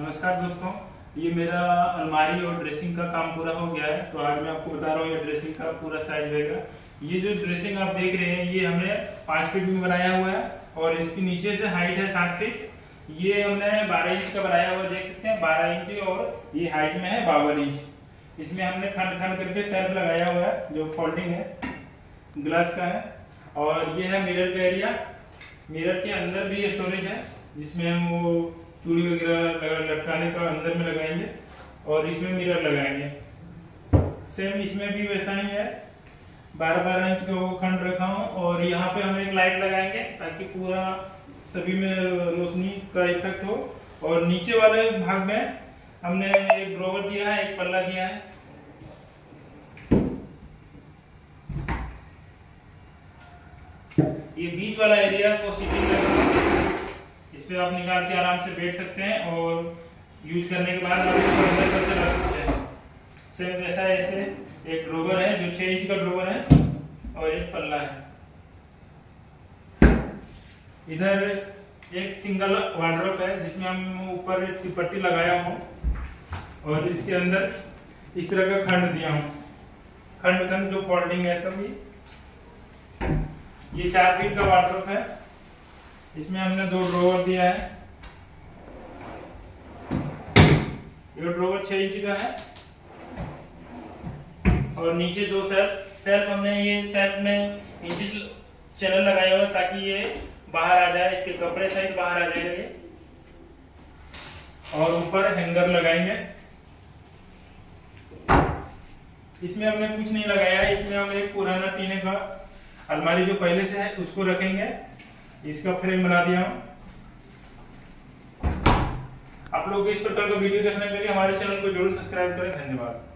नमस्कार दोस्तों, ये मेरा अलमारी और ड्रेसिंग का काम पूरा हो गया है तो आज मैं आपको बता रहा हूँ ये ड्रेसिंग का पूरा साइज़ रहेगा। ये जो ड्रेसिंग आप देख रहे हैं, ये हमने पाँच फीट में बनाया हुआ है और इसके नीचे से हाइट है सात फीट ये हमने बारह इंच का बनाया हुआ, देख सकते हैं, बारह इंच और ये हाइट में है बावन इंच इसमें हमने खंड खंड करके सेल्फ लगाया हुआ है, जो फोल्डिंग है ग्लास का है। और ये है मिरर का एरिया मिरर के अंदर भी ये स्टोरेज है, जिसमें हम वो चूड़ी वगैरह लटकाने का अंदर में लगाएँगे और इसमें मिरर लगाएँगे। सेम इसमें भी वैसा ही है। बारह बारह इंच का वो खंड रखा हूँ और यहाँ पे हम एक लाइट लगाएँगे ताकि पूरा सभी में रोशनी का इफ़ेक्ट हो। और नीचे वाले भाग में हमने एक ड्रोवर दिया है, एक पल्ला दिया है। ये बीच वाला एरिया को सीटिंग इस पे आप निकाल के आराम से बैठ सकते हैं और यूज़ करने के बाद अंदर करके रख सकते हैं। सेम वैसा ऐसे एक ड्रोवर है, जो 6 इंच का ड्रोवर है और एक पल्ला है। इधर एक सिंगल वार्ड्रोप है, जिसमें हम ऊपर पट्टी लगाया हूँ और इसके अंदर इस तरह का खंड दिया हूँ। खंड खंड जो फोल्डिंग है सब ये ये चार फीट का वार्ड्रोप है। इसमें हमने दो ड्रोवर दिया है। ये ड्रोवर छह इंच का है। और नीचे दो सेल्फ सेल्फ हमने ये सेल्फ में इंच चैनल लगाया हुआ ताकि ये बाहर आ जाए, इसके कपड़े सहित बाहर आ जाएगा और ऊपर हैंगर लगाएँगे। इसमें हमने कुछ नहीं लगाया, इसमें हम एक पुराना टीने का अलमारी जो पहले से है, उसको रखेंगे। इसका फ्रेम बना दिया हूँ। आप लोग इस प्रकार का वीडियो देखने के लिए हमारे चैनल को ज़रूर सब्सक्राइब करें। धन्यवाद।